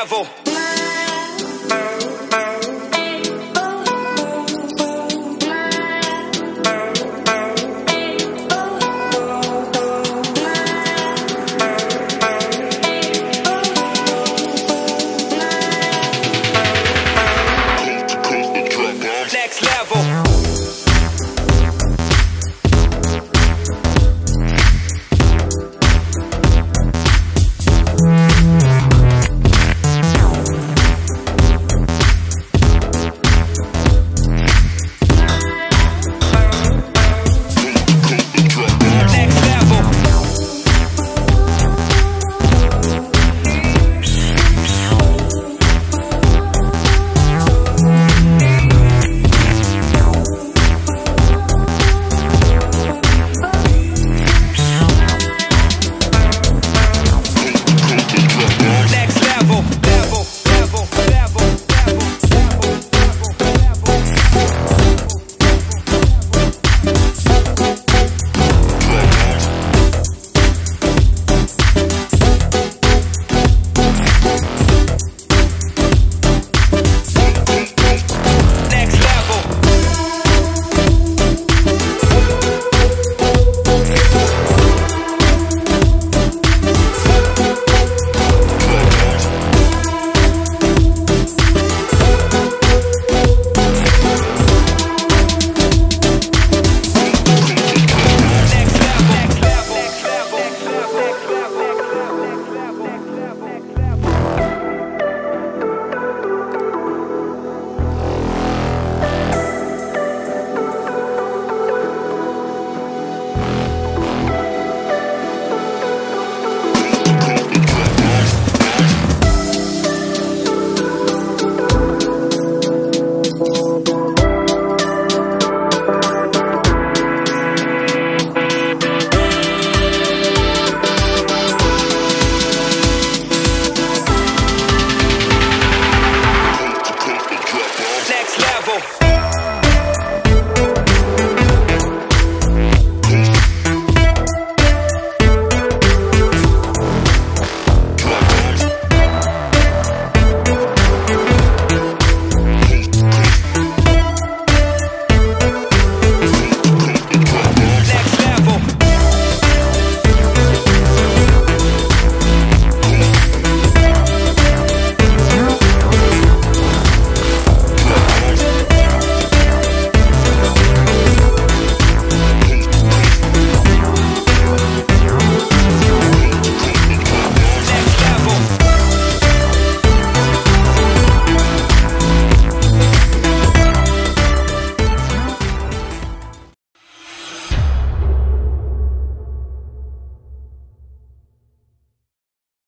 devil.